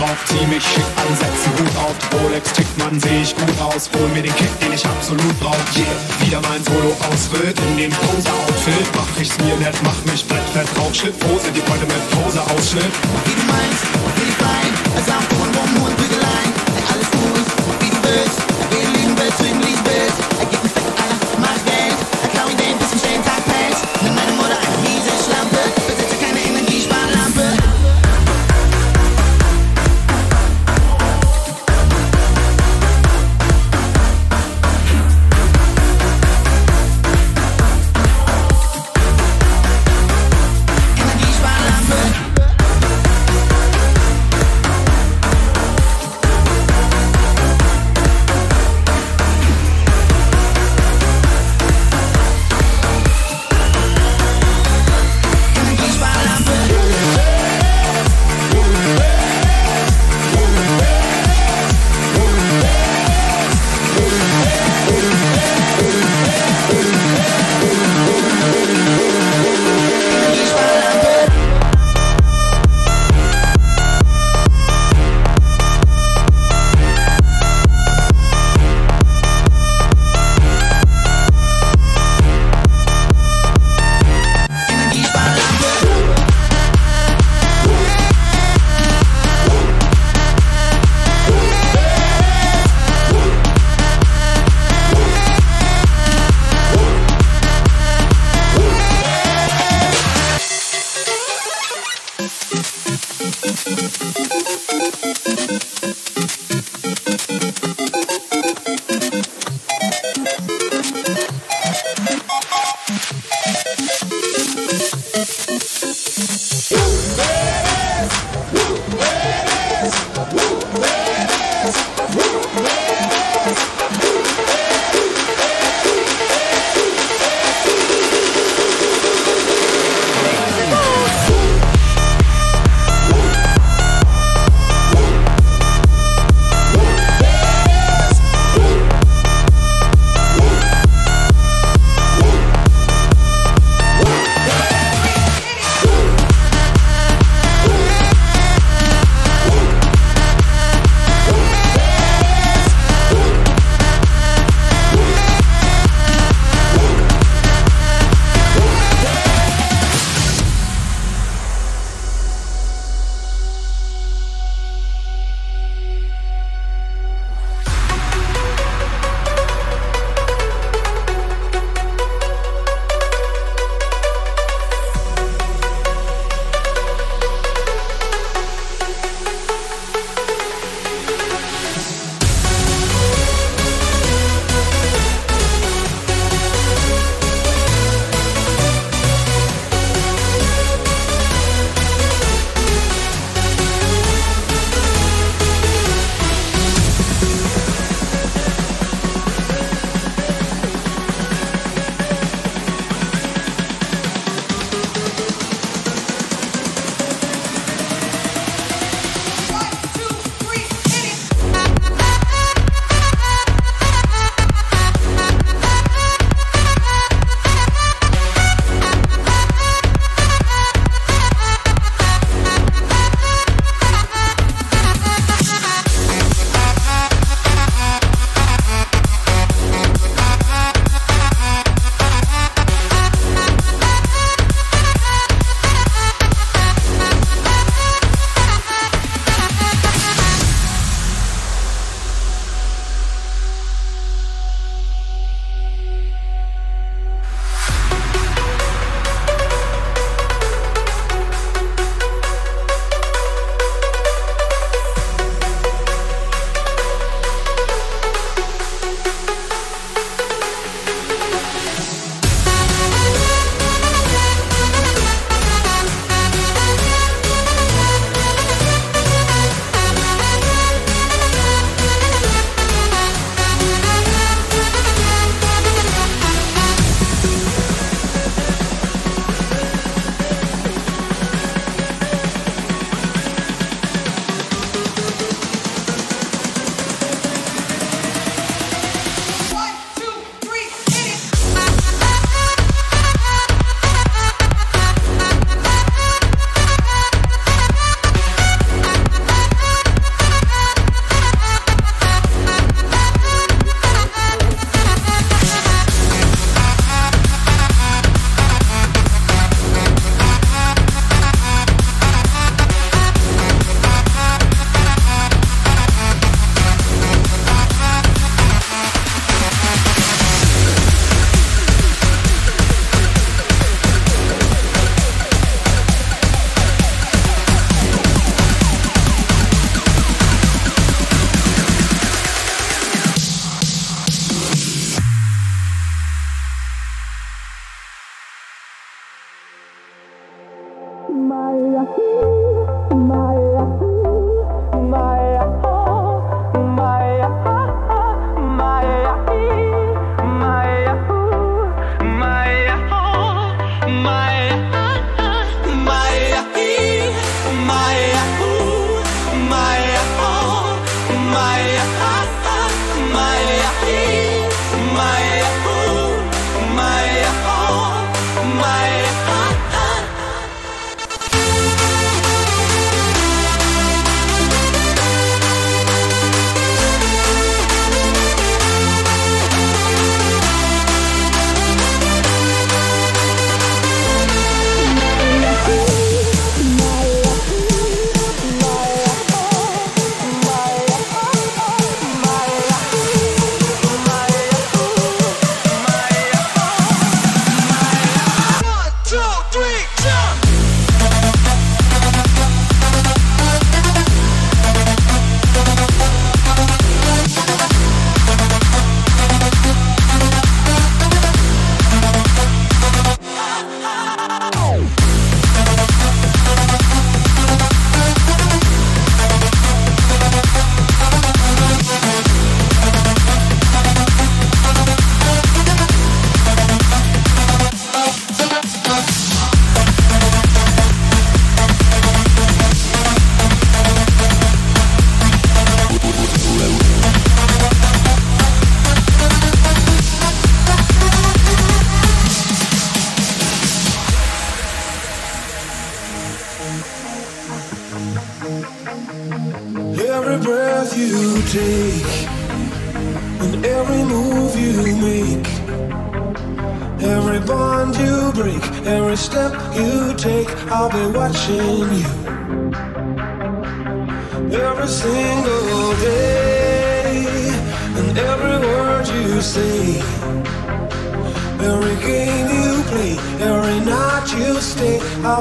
drauf, zieh mich schick an, setz Hut auf. Rolex tickt, man, seh ich gut aus. Hol mir den Kick, den ich absolut brauch. Yeah, wieder mein Solo-Ausritt in dem Pose-Outfit. Mach ich's mir nett, mach mich brettfett, rauch Pose, die Freunde mit Pose-Ausschnitt. Wie du meinst, wie ich fein, es auf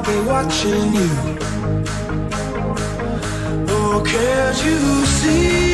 I'll be watching you. Oh, can't you see?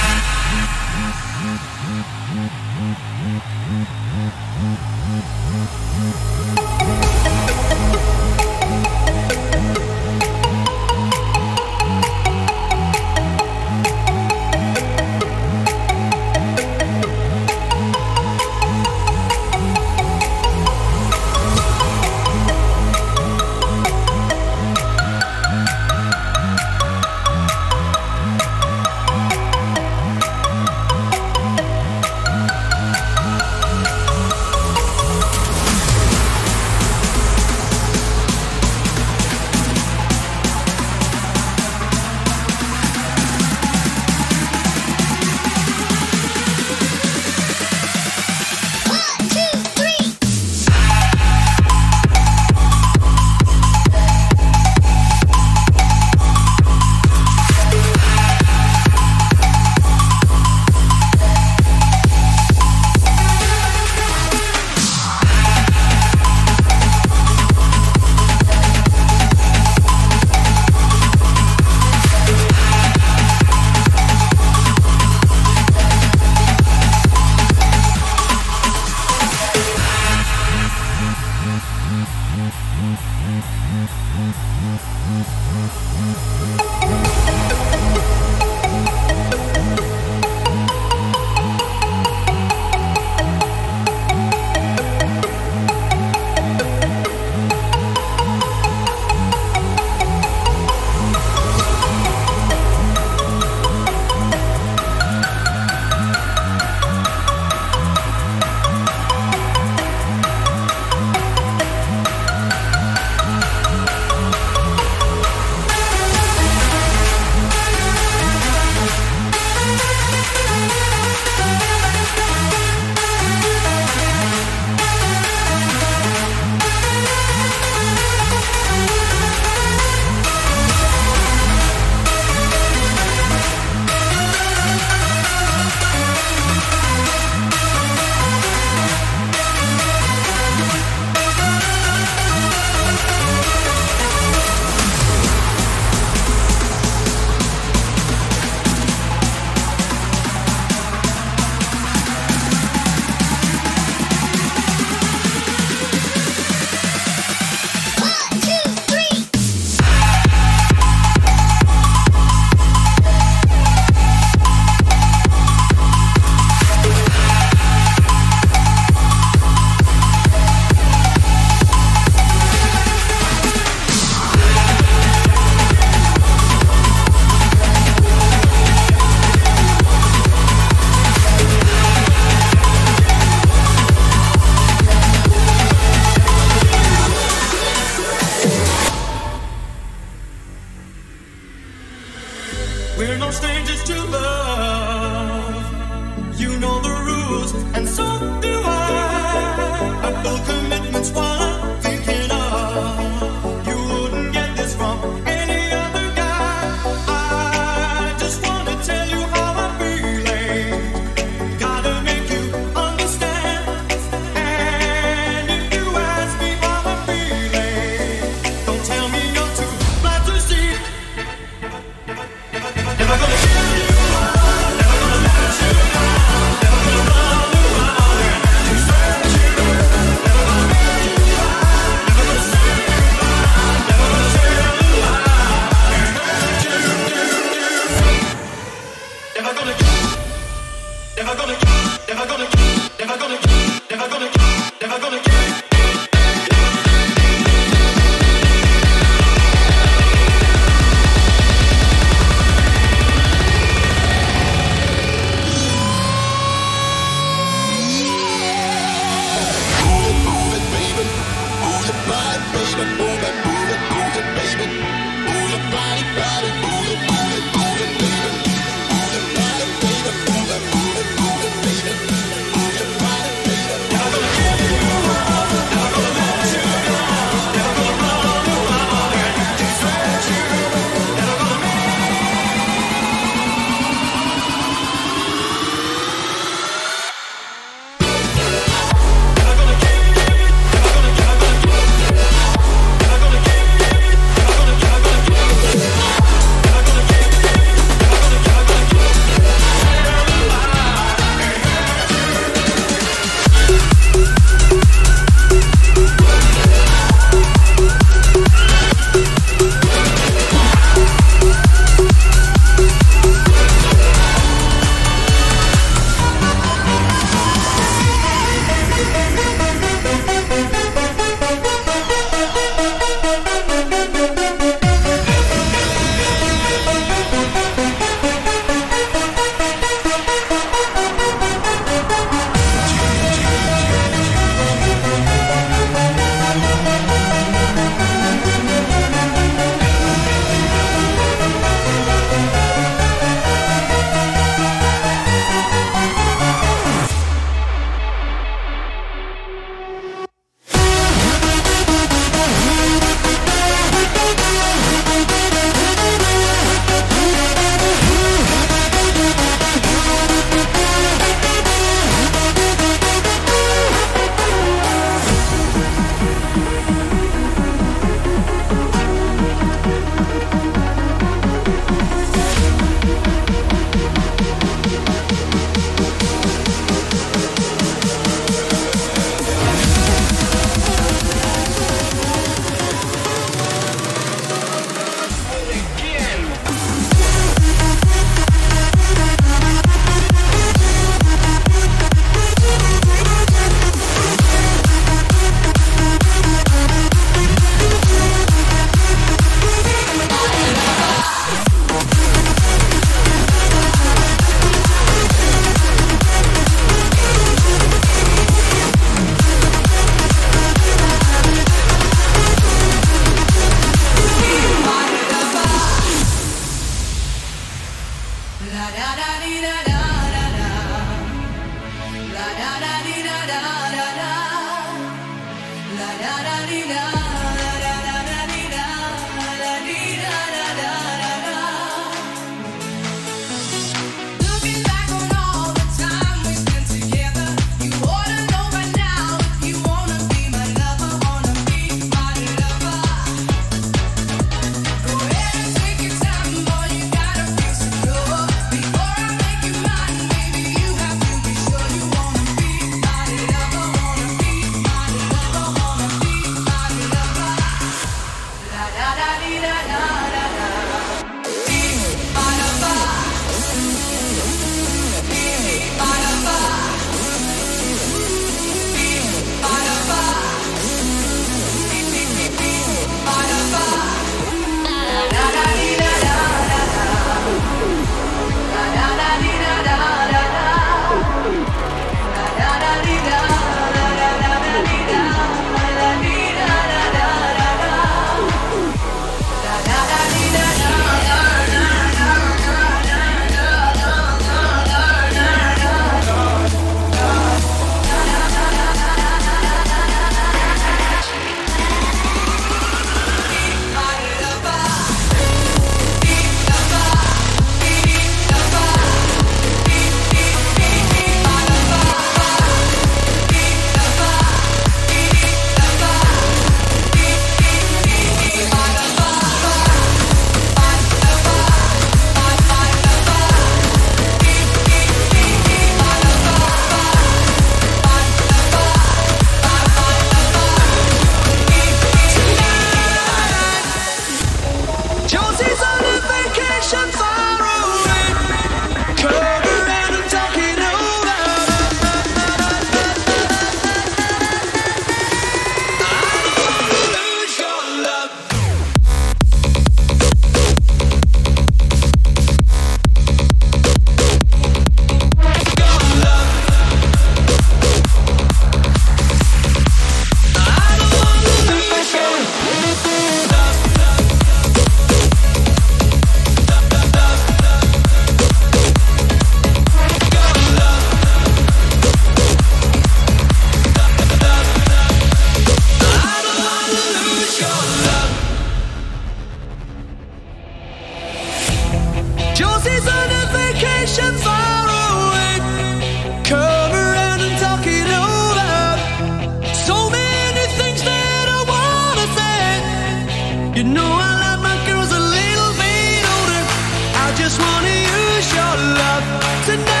tonight.